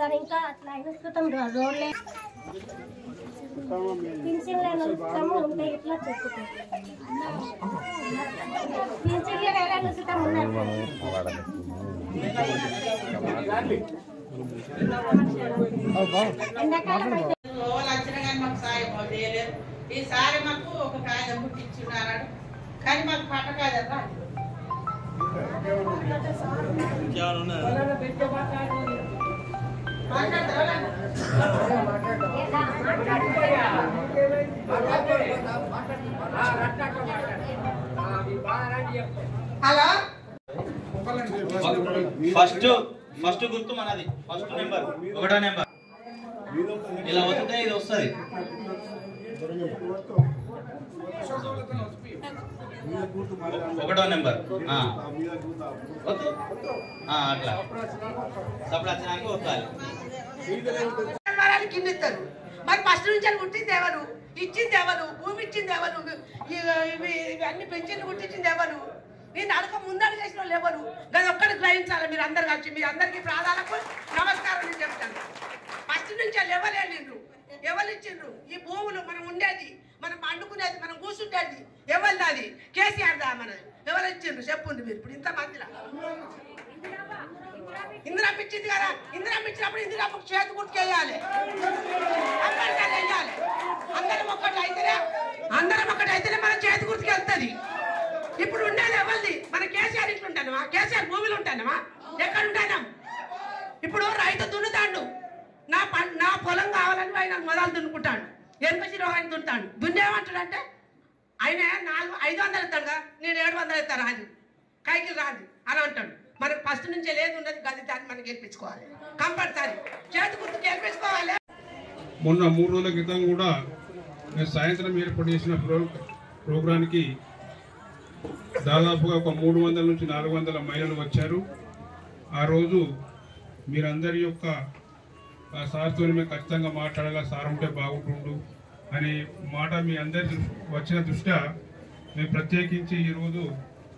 Sir ఇంకా అట్లా అయిన క్రితం రో- రోడ్లే పింఛన్లు అయిన క్రితం ఉంటే ఇట్లా చెప్పుతాయి పింఛన్లు అయిన క్రితం ఉన్నాయి ఎండాకాలం అయితే వాళ్ళు వచ్చినా కానీ మాకు సాయం వాళ్ళు చేయలేదు ఈసారి మాకు ఒక కాగితం పుట్టించున్నారు కానీ మాకు పట్ట కాగితం రాదు. మాట్లాడతారా? హలో. ఫస్ట్ ఫస్ట్ గుర్తు మనది. ఫస్ట్ నెంబర్ ఒకటో నెంబర్. ఇలా వస్తుంటే ఇది వస్తుంది. ఒకటో నెంబర్. అట్లా. సప్పుడు వచ్చినాక వస్తాయి కింద ఇస్తారు మరి ఫస్ట్ నుంచి అని పుట్టింది ఎవరు? ఇచ్చింది ఎవరు? భూమి ఇచ్చింది ఎవరు? ఇవి ఇవి అన్ని పెన్షన్లు పుట్టించింది ఎవరు? నేను అడగ ముందడు చేసిన వాళ్ళు ఎవరు? దాని ఒక్కటి గ్రహించాలి మీరు అందరు కలిసి. మీ అందరికీ ప్రాణాలకు నమస్కారం నేను చెప్తాను. ఫస్ట్ నుంచి వాళ్ళు ఎవరు ఎవరు ఇచ్చిండ్రు? ఈ భూములు మనం ఉండేది మనం పండుకునేది మనం కూర్చుంటేది ఎవరిది కేసీఆర్ దా మనది. ఎవరు ఇచ్చిండ్రు? చెప్పుండి మీరు ఇప్పుడు ఇంతమందిలా ఇందిరా పిచ్చింది కదా. ఇందిరా పిచ్చినప్పుడు ఇందిరా చేతి గుర్తుకేయాలి అందరికీ వెయ్యాలి అందరం ఒక్కటి అయితేనే అందరం ఒక్కటి అయితేనే మన చేతి గుర్తుకెళ్తుంది ఇప్పుడు ఉండేది ఎవరిది? మన కేసీఆర్ ఇట్లా ఉంటానమా? కేసీఆర్ భూమిలో ఉంటానమా? ఎక్కడ ఉంటానం? ఇప్పుడు రైతు దున్నుతాడు. నా నా పొలం కావాలని ఆయన మొదలు దున్నుకుంటాడు. ఎనభై ఆయన దున్నుతాడు. దున్నేమంటాడంటే ఆయన నాలుగు ఐదు వందలు ఇస్తాడుగా. నేను ఏడు వందలు ఇస్తాను రాజు. కైకి రాదు అని అంటాడు. మనకు ఫస్ట్ నుంచే లేదు ఉన్నది గది దాన్ని మనం గెలిపించుకోవాలి కంపల్సరీ. చేతి గుర్తు గెలిపించుకోవాలి మొన్న మూడు రోజుల క్రితం కూడా నేను సాయంత్రం ఏర్పాటు చేసిన ప్రో ప్రోగ్రాంకి దాదాపుగా ఒక మూడు వందల నుంచి నాలుగు వందల మహిళలు వచ్చారు. ఆ రోజు మీరందరి యొక్క ఆ సార్తో మేము ఖచ్చితంగా మాట్లాడాలా సార్ ఉంటే బాగుంటుండు అనే మాట మీ అందరి వచ్చిన దృష్ట్యా మేము ప్రత్యేకించి ఈరోజు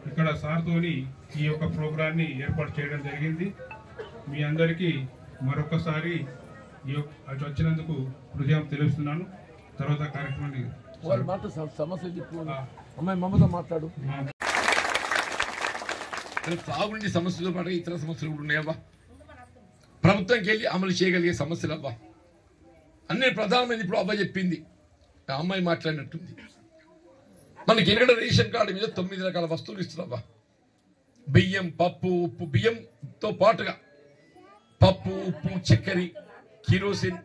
ఇక్కడ సార్తోని ఈ యొక్క ప్రోగ్రాన్ని ఏర్పాటు చేయడం జరిగింది. మీ అందరికీ మరొకసారి ఈ యొక్క అటు వచ్చినందుకు హృదయం తెలుస్తున్నాను తర్వాత కార్యక్రమాన్ని సమస్య అమ్మాయి మమ్మతో మాట్లాడు. పాటు ఇతర సమస్యలు కూడా ఉన్నాయవ్వా ప్రభుత్వంకి వెళ్ళి అమలు చేయగలిగే సమస్యలు అవ్వా అన్ని ప్రధానమైనది ఇప్పుడు అవ్వ చెప్పింది. ఆ అమ్మాయి మాట్లాడినట్టుంది. మనకి ఎక్కడ రేషన్ కార్డు మీద తొమ్మిది రకాల వస్తువులు ఇస్తున్నావా? బియ్యం పప్పు ఉప్పు బియ్యంతో పాటుగా పప్పు ఉప్పు చక్కెర కిరోసిన్.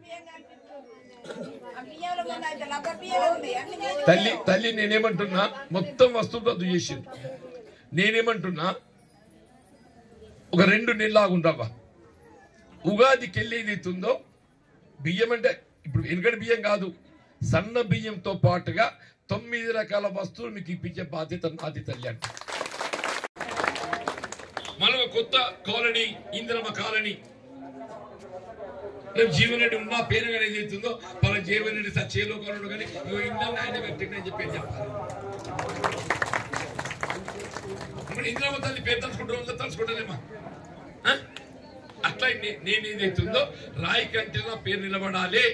తల్లి తల్లి నేనేమంటున్నా? మొత్తం వస్తువులు రద్దు చేసిండు. నేనేమంటున్నా? ఒక రెండు నెలలాగుండవా ఉగాదికి వెళ్ళి ఏదైతుందో బియ్యం అంటే ఇప్పుడు వెనుకటి బియ్యం కాదు సన్న బియ్యంతో పాటుగా తొమ్మిది రకాల వస్తువులు మీకు ఇప్పించే బాధ్యత నాది తల్లి అంట. మనం కొత్త కాలనీ ఇందిరమ్మ కాలనీ. రేపు జీవన్ ఉన్న పేరు కానీ ఏదైతుందో మన జీవన్ రెడ్డి సచ్చేలో కొనడు కానీ ఇగో ఇంద్రమ్మ ఆయన పెట్టిందని చెప్పి చెప్పాలి ఇప్పుడు ఇంద్రమ్మ తల్లి పేరు తలుచుకుంటాం తలుచుకుంటానేమా ఆ? అట్లా నే- నేను ఏదైతుందో రాయి కంటే నా పేరు నిలబడాలి.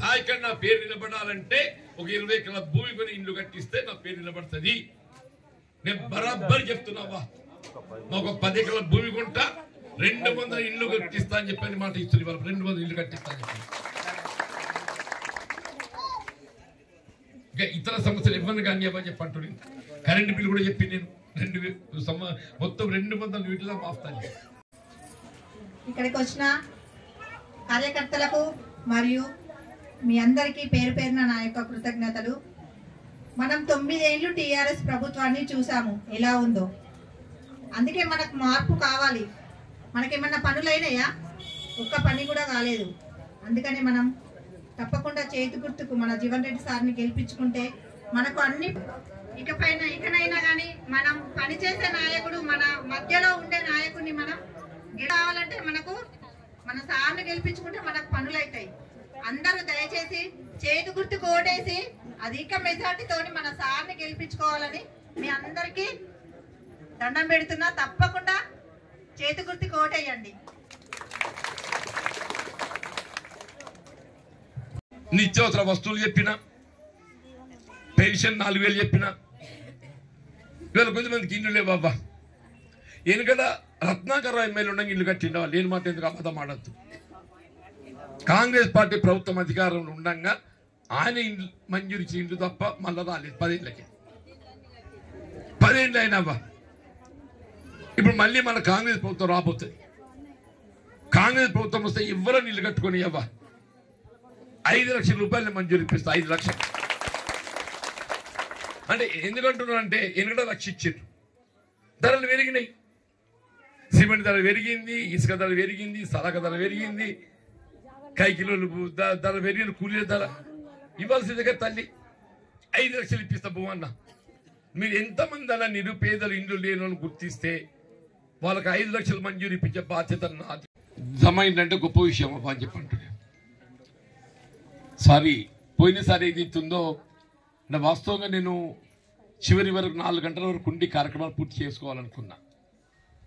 రాయి కంటే నా పేరు నిలబడాలంటే ఒక ఇరవై ఎకరాల భూమి కొని ఇల్లు కట్టిస్తే నా పేరు నిలబడుతుంది. నేను బరాబర్ చెప్తున్నావా మాకు ఒక పది ఎకరాల భూమి కొంటా రెండు వందల ఇల్లు కట్టిస్తా అని చెప్పని మాట ఇస్తుంది వాళ్ళు రెండు వందల ఇల్లు కట్టిస్తా అని చెప్పి. ఇంకా ఇతర సమస్యలు ఇవ్వను కానీ ఇవ్వని చెప్పి కరెంటు బిల్లు కూడా చెప్పి నేను. రెండు మొత్తం రెండు వందల వీటిలో మాఫ్తాను ఇక్కడికి వచ్చిన కార్యకర్తలకు మరియు మీ అందరికీ పేరు పేరున నా యొక్క కృతజ్ఞతలు. మనం తొమ్మిదేళ్ళు టీఆర్ఎస్ ప్రభుత్వాన్ని చూసాము ఎలా ఉందో. అందుకే మనకు మార్పు కావాలి. మనకేమన్నా పనులైనాయా? ఒక్క పని కూడా కాలేదు. అందుకని మనం తప్పకుండా చేతి గుర్తుకు మన జీవన్ రెడ్డి సార్ని గెలిపించుకుంటే మనకు అన్ని ఇకపైన ఇకనైనా కానీ మనం పనిచేసే నాయకుడు మన మధ్యలో ఉండే నాయకుడిని మనం కావాలంటే మనకు మన సార్ని గెలిపించుకుంటే మనకు పనులు అవుతాయి అందరూ దయచేసి చేతి గుర్తు కోటేసి అధిక మెజార్టీతోని మన సార్ని గెలిపించుకోవాలని మీ అందరికీ దండం పెడుతున్నా. తప్పకుండా చేతి గుర్తు కోటేయండి. నిత్యావసర వస్తువులు చెప్పిన పెన్షన్ నాలుగు వేలు చెప్పిన ఇవాళ కొంతమందికి ఇల్లు లేవు బాబా ఎందుకంటే రత్నాకర్ ఎమ్మెల్యే ఉండగా ఇల్లు కట్టిండ వాళ్ళు లేని మాట ఎందుకు అబద్ధం ఆడద్దు. కాంగ్రెస్ పార్టీ ప్రభుత్వం అధికారంలో ఉండగా ఆయన ఇండ్లు మంజూరు ఇచ్చిన ఇండ్లు తప్ప మళ్ళా రాలేదు. పదేళ్ళకి. పదేళ్ళు అయినవ్వా ఇప్పుడు మళ్ళీ మన కాంగ్రెస్ ప్రభుత్వం రాబోతుంది. కాంగ్రెస్ ప్రభుత్వం వస్తే ఎవరో ఇల్లు కట్టుకొని అవ్వా ఐదు లక్షల రూపాయలు మంజూరు ఇప్పిస్తా ఐదు లక్షలు. అంటే ఎందుకంటున్నారంటే ఎనిమిదో లక్ష ఇచ్చారు ధరలు పెరిగినాయి. సిమెంట్ ధర పెరిగింది ఇసుక ధర పెరిగింది సలక ధర పెరిగింది. కైకిలోలు కిలోలు ధర పెరిగిన కూలీల ధర. ఇవ్వాల్సిందిగా తల్లి ఐదు లక్షలు ఇప్పిస్తా భూమన్న మీరు ఎంతమంది అలా నిరుపేదలు ఇండ్లు లేని గుర్తిస్తే వాళ్ళకి ఐదు లక్షలు మంజూరు ఇప్పించే బాధ్యత నాది. జమ గొప్ప విషయం అబ్బా అని చెప్పంటున్నాను సారీ పోయినసారి ఏది ఇస్తుందో అంటే వాస్తవంగా నేను చివరి వరకు నాలుగు గంటల వరకు ఉండి కార్యక్రమాలు పూర్తి చేసుకోవాలనుకున్నా.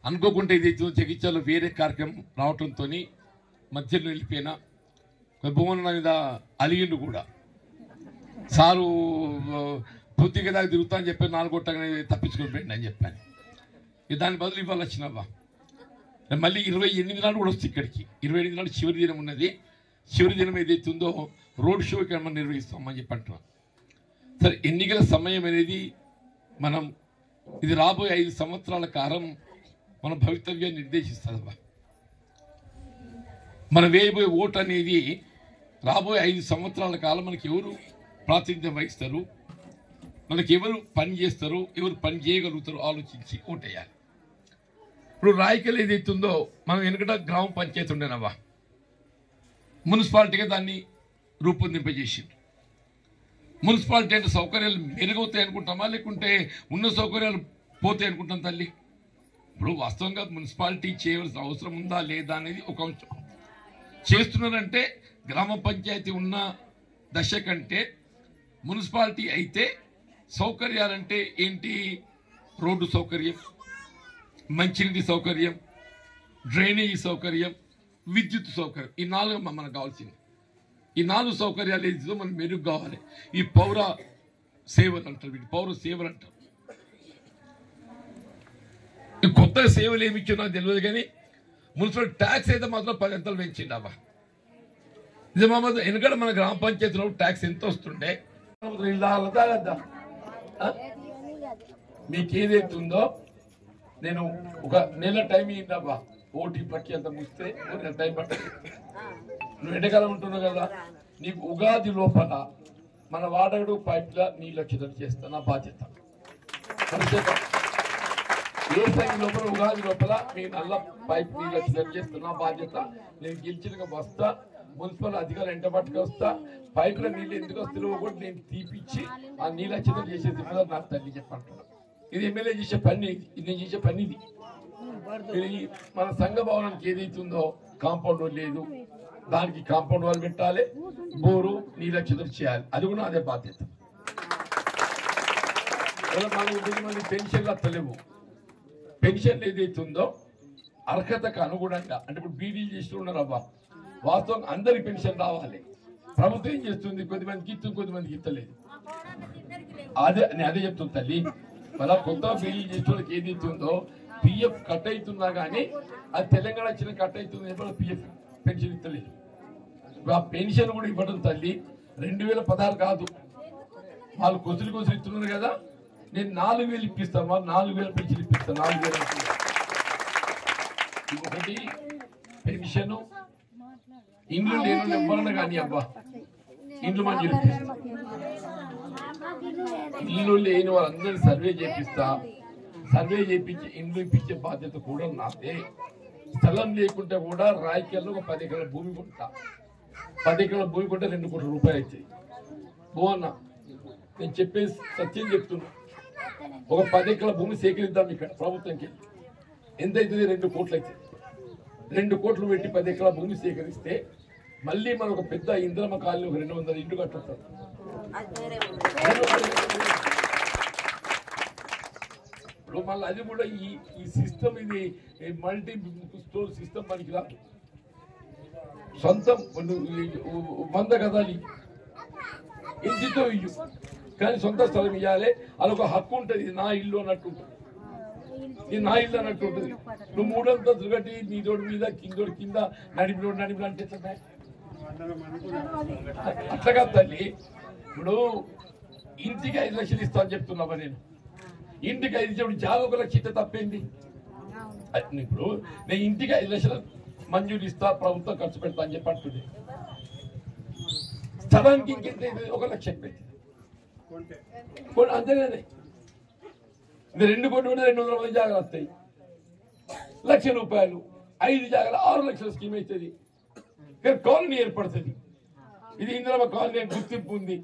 అనుకోకుండా ఇది ఇస్తుందో జగిత్యాలో వేరే కార్యక్రమం రావడంతో మధ్యలో వెళ్ళిపోయినా భువన మీద అలిగిండు కూడా. సారు ఆ, పూర్తిగా దాకా తిరుగుతా అని చెప్పి నాలుగొట్టగానే తప్పించుకొని పోయింది అని చెప్పాను. ఇక దాని బదులు ఇవాళ వచ్చినవ్వా. మళ్ళీ ఇరవై ఎనిమిది నాడు కూడా వస్తుంది ఇక్కడికి. ఇరవై ఎనిమిది నాడు చివరి దినం ఉన్నది. చివరి దినం ఏదైతే ఉందో రోడ్ షో ఇక్కడ మనం నిర్వహిస్తామని చెప్పి అంటున్నాం సరే ఎన్నికల సమయం అనేది మనం ఇది రాబోయే ఐదు సంవత్సరాల కాలం మన భవితవ్యాన్ని నిర్దేశిస్తుందమ్మా మనం వేయబోయే ఓటు అనేది రాబోయే ఐదు సంవత్సరాల కాలం మనకి ఎవరు ప్రాతినిధ్యం వహిస్తారు? మనకి ఎవరు పని చేస్తారు? ఎవరు పని చేయగలుగుతారో? ఆలోచించి ఓటేయాలి ఇప్పుడు రాయకల్ ఏదైతే ఉందో మనం వెనుకట గ్రామ పంచాయతీ ఉండేనవ్వా? మున్సిపాలిటీగా దాన్ని రూపొందింపజేసింది మున్సిపాలిటీ అంటే సౌకర్యాలు మెరుగవుతాయి అనుకుంటామా? లేకుంటే ఉన్న సౌకర్యాలు పోతాయి అనుకుంటాం తల్లి? ఇప్పుడు వాస్తవంగా మున్సిపాలిటీ చేయవలసిన అవసరం ఉందా లేదా అనేది ఒక అంశం. చేస్తున్నారంటే గ్రామ పంచాయతీ ఉన్న దశ కంటే మున్సిపాలిటీ అయితే సౌకర్యాలంటే ఏంటి? రోడ్డు సౌకర్యం మంచినీటి సౌకర్యం డ్రైనేజీ సౌకర్యం విద్యుత్ సౌకర్యం. ఈ నాలుగు మనకు కావాల్సింది. ఈ నాలుగు సౌకర్యాలు ఏదో మనం మెరుగు కావాలి. ఈ పౌర సేవలు అంటారు వీటి పౌర సేవలు అంటారు. కొత్త సేవలు ఏమి ఇచ్చినా తెలియదు కానీ మున్సిపల్ ట్యాక్స్ అయితే మాత్రం పది ఎంతలు పెంచింది అబ్బా. మాత్రం? ఎందుకంటే మన గ్రామ పంచాయతీలో ట్యాక్స్ ఎంత వస్తుండే? మీకు ఏదైతే ఉందో నేను ఒక నెల టైం ఇయ్యిందబ్బా ఓటీ పట్టి అంత ముస్తే నెల టైం పట్టింది నువ్వు ఎండాకాలం ఉంటున్నావు కదా. నీకు ఉగాది లోపల మన వాడగడు పైప్ల నీళ్ళు వచ్చేటట్టు చేస్తా నా బాధ్యత. ఏ టైం లోపల ఉగాది లోపల మీ నల్ల పైప్ నీళ్ళు వచ్చేటట్టు చేస్తున్న బాధ్యత. నేను గెలిచిన వస్తా మున్సిపల్ అధికారులు ఎంట పట్టుకు వస్తా పైపుల నీళ్ళు ఎందుకు వస్తున్నావో కూడా నేను తీపిచ్చి ఆ నీళ్ళ చిన్న చేసేది కూడా నాకు తల్లి చెప్పంటున్నాను ఇది ఎమ్మెల్యే చేసే పని ఇది నేను చేసే పని ఇది. మన సంఘ భవనానికి ఏదైతే ఉందో కాంపౌండ్ వాల్ లేదు. దానికి కాంపౌండ్ వాల్ పెట్టాలి బోరు నీళ్ళ నీలక్షితం చేయాలి. అది కూడా అదే బాధ్యత. ఇలా మనకు కొంతమంది పెన్షన్లు అత్తలేవు. పెన్షన్ ఏదైతే ఉందో అర్హతకు అనుగుణంగా అంటే ఇప్పుడు బీడీలు చేస్తున్నారు అవ్వ వాస్తవం అందరికి పెన్షన్ రావాలి. ప్రభుత్వం ఏం చేస్తుంది? కొద్దిమందికి ఇస్తుంది కొద్దిమందికి ఇస్తలేదు అదే నేను అదే చెప్తుంది తల్లి. మళ్ళా కొత్త బీడీ చేస్తున్నకి ఏదైతే ఉందో పిఎఫ్ కట్ అవుతున్నా కానీ అది తెలంగాణ వచ్చిన కట్ అవుతుంది పిఎఫ్ పెన్షన్ ఇస్తలేదు ఇప్పుడు ఆ పెన్షన్ కూడా ఇవ్వడం తల్లి రెండు వేల పదహారు కాదు. వాళ్ళు కొసులు కొసులు ఇస్తున్నారు కదా. నేను నాలుగు వేలు ఇప్పిస్తాను నాలుగు వేల పెన్షన్ ఇప్పిస్తాను నాలుగు వేలు ఒకటి పెన్షన్ ఇండ్లు లేని ఎవరన్నా కానీ అబ్బా ఇండ్లు మంజూరు ఇప్పిస్తాను ఇల్లు లేని వాళ్ళందరూ సర్వే చేపిస్తా. సర్వే చేపించి ఇండ్లు ఇప్పించే బాధ్యత కూడా నాదే. స్థలం లేకుంటే కూడా రాయకల్లో ఒక పది ఎకరాల భూమి కొంటా. పది ఎకరాల భూమి కొంటే రెండు కోట్ల రూపాయలు అవుతాయి. భువన్న నేను చెప్పేసి సత్యం చెప్తున్నా. ఒక పది ఎకరాల భూమి సేకరిద్దాం ఇక్కడ ప్రభుత్వంకి. ఎంత అవుతుంది రెండు కోట్లు అవుతుంది రెండు కోట్లు పెట్టి పది ఎకరాల భూమి సేకరిస్తే మళ్ళీ మనం ఒక పెద్ద ఇంద్రమ కాలనీ ఒక రెండు వందల ఇండ్లు కట్టొస్తాం. ఇప్పుడు మళ్ళీ అది కూడా ఈ ఈ సిస్టమ్ ఇది మల్టీ స్టోర్ సిస్టమ్ మనకి రాదు. సొంతం వంద గదాలి ఇంటితో ఇయ్యు. కానీ సొంత స్థలం ఇవ్వాలి అదొక హక్కు ఉంటుంది. ఇది నా ఇల్లు అన్నట్టు ఉంటుంది. ఇది నా ఇల్లు అన్నట్టు ఉంటుంది. నువ్వు మూడంతస్తులు కట్టి నీతోటి మీద కిందోడి కింద నడిపినోడు నడిపిన అంటే? అట్లా కాదు తల్లి. ఇప్పుడు ఇంటికి ఐదు లక్షలు ఇస్తా అని చెప్తున్నావా నేను. ఇంటికి ఐదు ఇచ్చేప్పుడు జాగ ఒక లక్ష ఇస్తే తప్పేంటి అది ఇప్పుడు నేను ఇంటికి ఐదు లక్షలు మంజూరు ఇస్తా ప్రభుత్వం ఖర్చు పెడతా అని చెప్పి అంటుంది. స్థలానికి ఇంకెంత? ఒక లక్ష ఎక్కువ అంతేగానే ఇది రెండు కోట్లు ఉంటే రెండు వందల మంది జాగాలు వస్తాయి. లక్ష రూపాయలు ఐదు జాగాలు ఆరు లక్షల స్కీమ్ అవుతుంది ఇక్కడ కాలనీ ఏర్పడుతుంది. ఇది ఇందిరమ్మ కాలనీ అని గుర్తింపు ఉంది.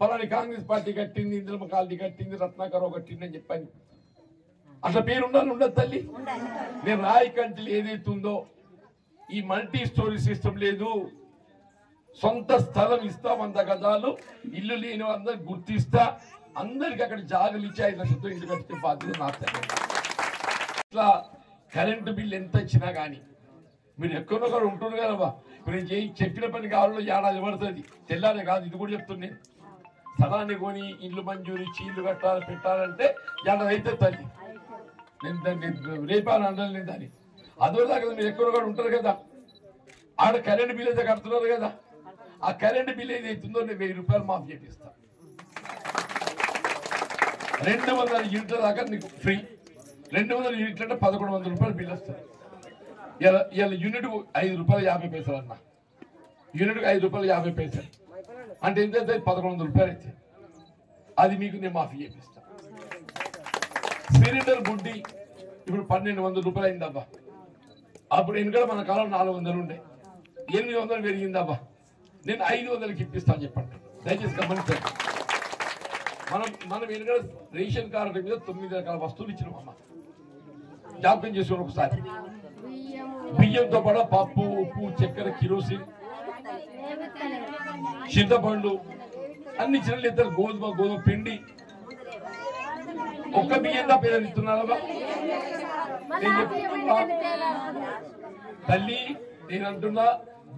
పలాని కాంగ్రెస్ పార్టీ కట్టింది ఇందిరమ్మ కాలనీ కట్టింది రత్నాకరావు కట్టింది అని చెప్పాను. అట్లా పేరు ఉండాలి ఉండదు తల్లి. నేను రాయి కంటిలు ఏదైతే ఉందో ఈ మల్టీ స్టోరీ సిస్టమ్ లేదు. సొంత స్థలం ఇస్తా వంద గజాలు ఇల్లు లేని అందరు గుర్తిస్తా అందరికి అక్కడ జాగులు ఇచ్చి ఐదు లక్షలతో ఇల్లు కట్టే బాధ్యత నా ఇట్లా కరెంటు బిల్లు ఎంత ఇచ్చినా కానీ మీరు ఎక్కడో కూడా ఉంటున్నారు కదమ్మా మీరు చేయి చెప్పిన పని కావాలో ఏడాది పడుతుంది. తెల్లారే కాదు ఇది కూడా చెప్తున్నాను స్థలాన్ని కొని ఇల్లు మంజూరు ఇచ్చి ఇల్లు కట్టాలి పెట్టాలంటే ఏడాది అయితే తల్లి. నేను దాన్ని రేపాను అంటాను నేను దాన్ని. అదో దాకా మీరు ఎక్కడో కూడా ఉంటారు కదా. ఆడ కరెంట్ బిల్ అయితే కడుతున్నారు కదా. ఆ కరెంట్ బిల్ ఏదైతుందో నేను వెయ్యి రూపాయలు మాఫ్ చేపిస్తా. రెండు వందల యూనిట్ల దాకా నీకు ఫ్రీ. రెండు వందల యూనిట్లు అంటే పదకొండు వందల రూపాయలు బిల్ వస్తుంది. ఇలా ఇలా యూనిట్ ఐదు రూపాయలు యాభై పైసలు అన్న. యూనిట్కి ఐదు రూపాయలు యాభై పైసలు. అంటే ఎంత అవుతుంది పదకొండు వందల రూపాయలు అయితే. అది మీకు నేను మాఫీ చేపిస్తా. సిలిండర్ గుడ్డి ఇప్పుడు పన్నెండు వందల రూపాయలు అయిందబ్బా. అప్పుడు ఎందుకంటే మన కాలం నాలుగు వందలు ఉండే. ఎనిమిది వందలు పెరిగిందబ్బా. నేను ఐదు వందలకి ఇప్పిస్తాను చెప్పండి. దయచేసి గమనించండి. మనం మనం ఎందుకంటే రేషన్ కార్డు మీద తొమ్మిది రకాల వస్తువులు ఇచ్చినాం అమ్మ. జాప్యం చేసుకోండి ఒకసారి. బియ్యంతో పాటు పప్పు ఉప్పు చక్కెర కిరోసిన్ చింతపండు అన్ని చిన్న ఇద్దరు గోధుమ గోధుమ పిండి. ఒక్క బియ్యం తప్ప ఏదైనా ఇస్తున్నారా తల్లి నేను అంటున్నా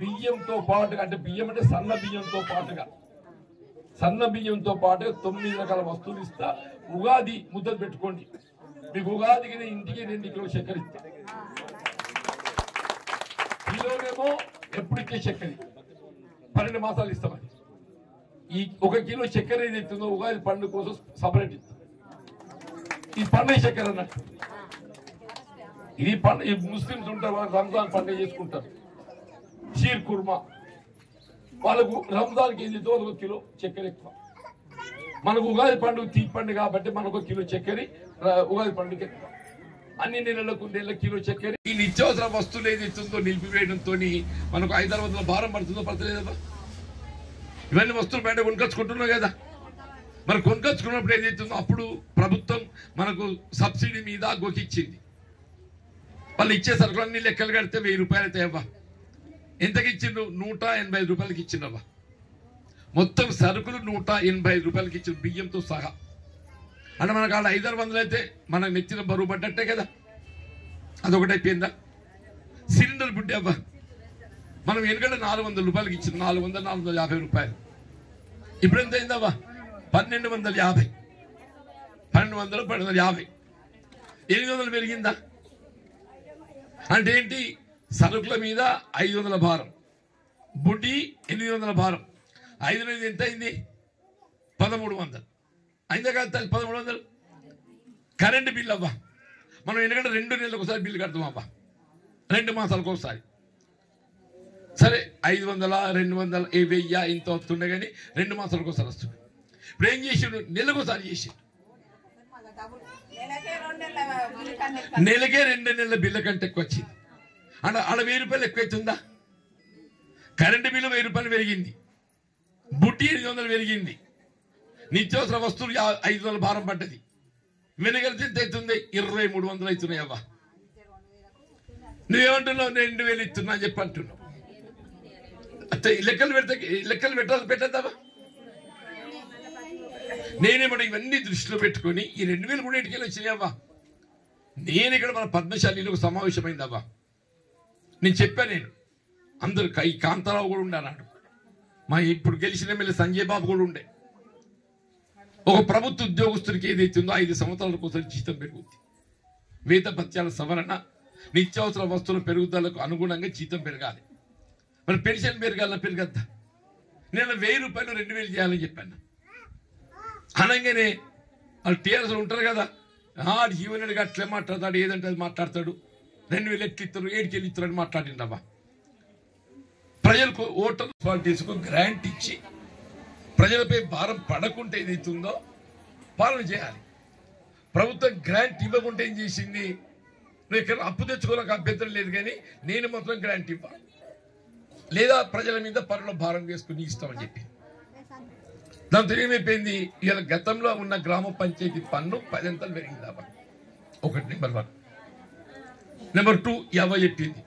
బియ్యంతో పాటుగా అంటే బియ్యం అంటే సన్న బియ్యంతో పాటుగా. సన్న బియ్యంతో పాటుగా తొమ్మిది రకాల వస్తువులు ఇస్తా. ఉగాది ముద్దలు పెట్టుకోండి. మీకు ఉగాదికి నేను ఇంటికి రెండు కిలో చక్కెర ఇస్తా. కిలోనేమో ఎప్పుడు చక్కెర. పన్నెండు మాసాలు ఇస్తామని ఈ ఒక కిలో చక్కెర ఏది ఇస్తుందో ఉగాది పండుగ కోసం సపరేట్ ఇస్తాం. ఈ పండుగ చక్కెర అన్నట్టు. ఇది పండుగ ఈ ముస్లిమ్స్ ఉంటారు వాళ్ళు రంజాన్ పండుగ చేసుకుంటారు. షీర్ కుర్మా. వాళ్ళకు రంజాన్కి ఇది ఇదో ఒక కిలో చక్కెర ఎక్కువ. మనకు ఉగాది పండుగ తీ పండుగ కాబట్టి మనకు ఒక కిలో చక్కెర ఉగాది పండుగ ఎక్కువ. అన్ని నెలలకు నెల కిలో చక్కెర. ఈ నిత్యావసర వస్తువులు ఏది ఇస్తుందో నిలిపివేయడంతో మనకు ఐదారు వందల భారం పడుతుందో పడతలేదా ఇవన్నీ వస్తువులు బయట కొనుకొచ్చుకుంటున్నాం కదా. మరి కొనుకొచ్చుకున్నప్పుడు ఏదైతుందో అప్పుడు ప్రభుత్వం మనకు సబ్సిడీ మీద గొకిచ్చింది. వాళ్ళు ఇచ్చే సరుకులన్నీ లెక్కలు కడితే వెయ్యి రూపాయలు అయితే ఎంతకి ఇచ్చిండు నూట ఎనభై ఐదు రూపాయలకి ఇచ్చిండవ్వ మొత్తం సరుకులు నూట ఎనభై ఐదు రూపాయలకి ఇచ్చిండు బియ్యంతో సహా. అంటే మనకు ఆడ ఐదారు వందలు అయితే మనకు నెచ్చిన బరువు పడ్డట్టే కదా. అదొకటి అయిపోయిందా? సిలిండర్ బుడ్డి అవ్వ మనం ఎందుకంటే నాలుగు వందల రూపాయలకి ఇచ్చింది నాలుగు వందల నాలుగు వందల యాభై రూపాయలు. ఇప్పుడు ఎంత అయిందవ్వా పన్నెండు వందల యాభై. పన్నెండు వందలు పన్నెండు వందల యాభై. ఎనిమిది వందలు పెరిగిందా? అంటే ఏంటి? సరుకుల మీద ఐదు వందల భారం. బుడ్డి ఎనిమిది వందల భారం. ఐదు నుంచి ఎంత అయింది? పదమూడు వందలు. అయిందా కాదు తల్లి పదమూడు వందలు? కరెంటు బిల్ అవ్వా. మనం ఎందుకంటే రెండు నెలలకు ఒకసారి బిల్లు కడతాం అవ్వా. రెండు మాసాలకు ఒకసారి. సరే ఐదు వందల రెండు వందల ఏ వెయ్యి ఇంత వస్తుండే కానీ రెండు మాసాలకు ఒకసారి వస్తుంది. ఇప్పుడు ఏం చేసిండు? నెలకు ఒకసారి చేసిండు. నెలకే రెండు నెలల బిల్లు కంటే ఎక్కువ వచ్చింది. అలా ఆడ వెయ్యి రూపాయలు ఎక్కువ కరెంటు బిల్లు వెయ్యి రూపాయలు పెరిగింది. బుట్టి ఎనిమిది వందలు పెరిగింది. నిత్యావసర వస్తువులు ఐదు వందల భారం పడ్డది. వెనగలితే ఎంత అవుతుంది ఇరవై మూడు వందలు అవుతున్నాయి అవ్వ. నువ్వేమంటున్నావు? రెండు వేలు ఇస్తున్నా అని చెప్పి అంటున్నావు. లెక్కలు పెడితే లెక్కలు పెట్టాలి పెట్టద్దావా? నేనేమన్నా ఇవన్నీ దృష్టిలో పెట్టుకొని ఈ రెండు వేలు కూడా ఇంటికి వచ్చినాయవ్వా నేను ఇక్కడ మన పద్మశాలిలో సమావేశమైందవ్వా నేను చెప్పా నేను. అందరు ఈ కాంతారావు కూడా ఉండే అన్నాడు. మా ఇప్పుడు గెలిచిన ఎమ్మెల్యే సంజయ్ బాబు కూడా ఉండే. ఒక ప్రభుత్వ ఉద్యోగస్తుడికి ఏదైతే ఉందో ఐదు సంవత్సరాల కోసం జీతం పెరుగుద్ది. వేత పత్యాల సవరణ నిత్యావసర వస్తువుల పెరుగుదలకు అనుగుణంగా జీతం పెరగాలి. మరి పెన్షన్ పెరగాల పెరగద్దా? నేను వెయ్యి రూపాయలు రెండు వేలు చేయాలని చెప్పాను. అనగానే వాళ్ళు టీఆర్ఎస్ ఉంటారు కదా. ఆడు జీవనుడిగా అట్లే మాట్లాడతాడు ఏదంటే అది మాట్లాడతాడు. రెండు వేలు ఎట్లిస్తారు ఇస్తారు ఏడుకి వెళ్ళి ఇస్తారు అని మాట్లాడిండమ్మా. ప్రజలకు ఓటర్ పాలిటీస్కు గ్రాంట్ ఇచ్చి ప్రజలపై భారం పడకుంటే ఏదైతుందో పాలన చేయాలి. ప్రభుత్వం గ్రాంట్ ఇవ్వకుంటే ఏం చేసింది? నువ్వు ఇక్కడ అప్పు తెచ్చుకోవడానికి అభ్యంతరం లేదు కానీ నేను మాత్రం గ్రాంట్ ఇవ్వాలి. లేదా ప్రజల మీద పనుల భారం వేసుకుని ఇస్తామని చెప్పి. దాంతో ఏమైపోయింది? ఇవాళ గతంలో ఉన్న గ్రామ పంచాయతీ పన్ను పదింతలు పెరిగిందామా ఒకటి నెంబర్ వన్. నెంబర్ టూ యాభై చెప్పింది.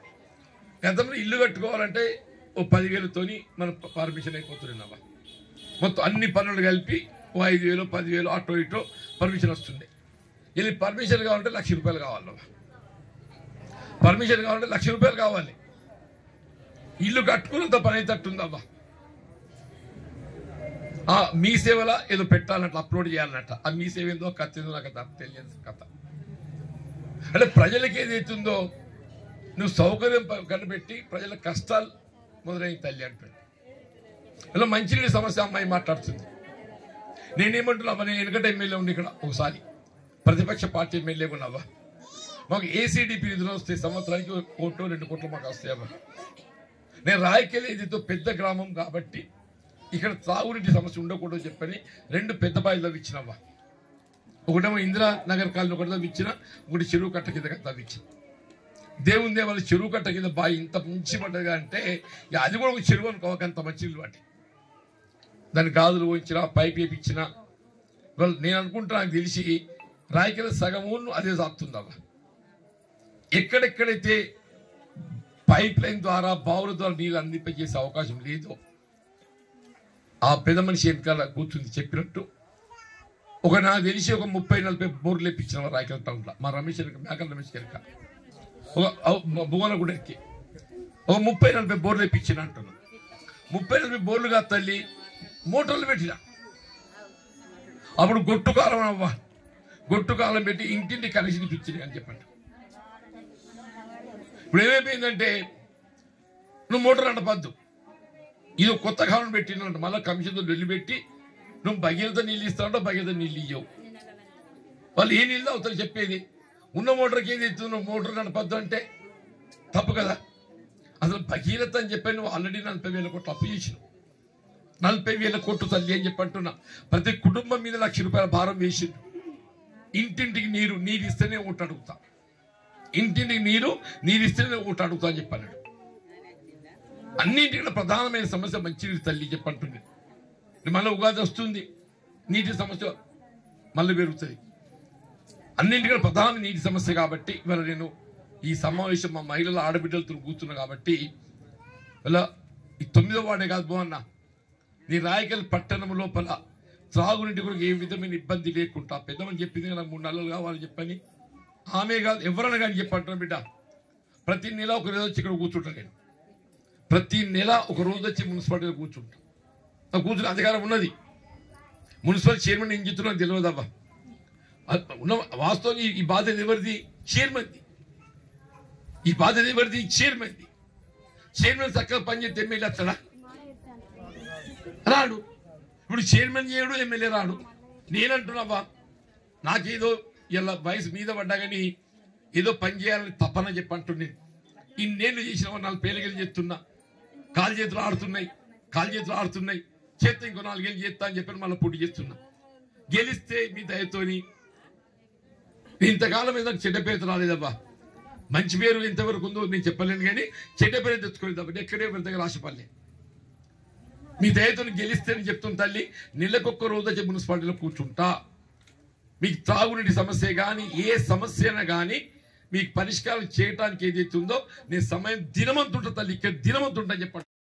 గతంలో ఇల్లు కట్టుకోవాలంటే ఓ పదివేలతోని మనం పర్మిషన్ అయిపోతుంది మొత్తం అన్ని పనులు కలిపి ఓ ఐదు వేలు పదివేలు అటో ఇటో పర్మిషన్ వస్తుండే ఇది పర్మిషన్ కావాలంటే లక్ష రూపాయలు కావాలి పర్మిషన్ కావాలంటే లక్ష రూపాయలు కావాలి. ఇల్లు కట్టుకున్నంత పని అయితట్టుందమ్మా. ఆ మీ సేవల ఏదో పెట్టాలంట అప్లోడ్ చేయాలన్నట్ట ఆ మీ సేవ ఏందో కథ ఏందో నాకు తెలియదు కథ. అంటే ప్రజలకి ఏదైతుందో నువ్వు సౌకర్యం కనిపెట్టి ప్రజల కష్టాలు మొదలైన తల్లి అంటాడు ఇలా మంచినీళ్ళ సమస్య అమ్మాయి మాట్లాడుతుంది. నేనేమంటున్నా నేను ఎందుకంటే ఎమ్మెల్యే ఉండి ఇక్కడ ఒకసారి. ప్రతిపక్ష పార్టీ ఎమ్మెల్యే ఉన్నావా? మాకు ఏసీడీపీ నిధులు వస్తాయి సంవత్సరానికి ఒక కోట్లు రెండు కోట్లు మాకు వస్తాయమ్మా నేను రాయకెళ్ళి ఇదితో పెద్ద గ్రామం కాబట్టి ఇక్కడ తాగునీటి సమస్య ఉండకూడదు చెప్పని రెండు పెద్ద బాయిలు తవ్విచ్చినవ్వా ఒకటేమో ఇందిరా నగర్ కాలనీ ఒకటి తవ్విచ్చిన ఒకటి చెరువు కట్ట కింద తవ్వించిన దేవుని దేవాల చెరువు కట్ట కింద బావి ఇంత మంచి పడ్డదిగా అంటే అది కూడా ఒక చెరువు అనుకోకంత మంచి వాటి. దాని గాజులు పోయించిన పైప్ వేయించిన వాళ్ళు నేను అనుకుంటున్నా నాకు తెలిసి రాయకల సగమును అదే సాగుతుందవ్వ ఎక్కడెక్కడైతే పైప్ లైన్ ద్వారా బావుల ద్వారా నీళ్ళు అందింపజేసే అవకాశం లేదో ఆ పెద్ద మనిషి వెనకాల కూర్చుంది చెప్పినట్టు ఒక నాకు తెలిసి ఒక ముప్పై నలభై బోర్లు ఇప్పించిన రాయకల్ టౌన్లో మా రమేష్ వెనక మేకల రమేష్ వెనక ఒక భువన కూడా ఎక్కి ఒక ముప్పై నలభై బోర్లు ఇప్పించిన అంటున్నాను ముప్పై నలభై బోర్లుగా తల్లి. మోటార్లు పెట్టిన. అప్పుడు గొట్టు కాలం అవ్వ. గొట్టు కాలం పెట్టి ఇంటింటి కనెక్షన్ ఇప్పించింది అని చెప్పండి ఇప్పుడు ఏమైపోయిందంటే నువ్వు మోటార్ నడపద్దు ఇది కొత్త కాలం పెట్టినంట మళ్ళీ కమిషన్తో వెళ్ళి పెట్టి నువ్వు బగిలతో నీళ్ళు ఇస్తావు బగిలతో నీళ్ళు ఇయ్యవు. వాళ్ళు ఏ నీళ్ళు అవుతారు చెప్పేది? ఉన్న మోటార్కి ఏది ఇస్తుంది నువ్వు మోటార్ నడపద్దు అంటే తప్పు కదా. అసలు భగీరథ అని చెప్పి నువ్వు ఆల్రెడీ నలభై వేల కోట్లు అప్పు చేసినావు. నలభై వేల కోట్లు తల్లి అని చెప్పి అంటున్నా. ప్రతి కుటుంబం మీద లక్ష రూపాయల భారం వేసిండు. ఇంటింటికి నీరు నీరు ఇస్తేనే ఓటు అడుగుతా. ఇంటింటికి నీరు నీరు ఇస్తేనే ఓటు అడుగుతా అని చెప్పి అన్నింటికన్నా ప్రధానమైన సమస్య మంచినీరు తల్లి చెప్పంటుంది మళ్ళీ ఉగాది వస్తుంది. నీటి సమస్య మళ్ళీ పెరుగుతుంది అన్నింటికన్నా ప్రధాన నీటి సమస్య కాబట్టి ఇవాళ నేను ఈ సమావేశం మా మహిళల ఆడబిడ్డలతో కూర్చున్నా కాబట్టి ఇలా ఈ తొమ్మిదో వాడే కాదు బాగున్నా నీ రాయకల్ పట్టణం లోపల త్రాగునీటి కూడా ఏ విధమైన ఇబ్బంది లేకుండా పెద్దమని చెప్పింది నాకు మూడు నెలలు కావాలని చెప్పని. ఆమె కాదు ఎవరైనా కానీ చెప్పంటున్నా బిడ్డ. ప్రతి నెల ఒక రోజు వచ్చి ఇక్కడ కూర్చుంటాను నేను. ప్రతి నెల ఒక రోజు వచ్చి మున్సిపాలిటీలో కూర్చుంటాను కూర్చునే అధికారం ఉన్నది. మున్సిపల్ చైర్మన్ ఏం చెప్తున్నా నాకు ఉన్న వాస్తవం ఈ- బాధ బాధ్యత ఎవరిది? చైర్మన్ది. ఈ బాధ ఎవరిది? చైర్మన్ది. చైర్మన్ చక్కగా పనిచేస్తే ఎమ్మెల్యే వస్తాడా? రాడు. ఇప్పుడు చైర్మన్ చేయడు ఎమ్మెల్యే రాడు. నేనంటున్నావా నాకేదో ఇలా వయసు మీద పడ్డా కానీ ఏదో పని చేయాలని తప్పన చెప్పి అంటున్నాను ఇన్నేళ్ళు చేసిన నాలుగు పేలకెళ్ళి చెప్తున్నా. కాలు చేతులు ఆడుతున్నాయి. కాలు చేతులు ఆడుతున్నాయి. చేస్తే ఇంకో నాలుగేళ్ళు చేస్తా అని చెప్పి మళ్ళీ పోటీ చేస్తున్నా. గెలిస్తే మీ దయతోని ఇంతకాలం ఏదో చెడ్డ పేరు రాలేదబ్బా. మంచి పేరు ఎంతవరకు ఉందో నేను చెప్పలేను కానీ చెడ్డ పేరు తెచ్చుకోలేదు ఎక్కడే వీళ్ళ దగ్గర ఆశపడలే. మీ దయతో గెలిస్తే అని చెప్తున్న తల్లి నెలకొక్క రోజు వచ్చి మున్సిపాలిటీలో కూర్చుంటా. మీకు త్రాగునీటి సమస్య కానీ ఏ సమస్య అయినా కానీ మీకు పరిష్కారం చేయడానికి ఏదైతే ఉందో నేను సమయం దినమంతుంటా తల్లి ఇక్కడ దినమంతుంటా చెప్పండి.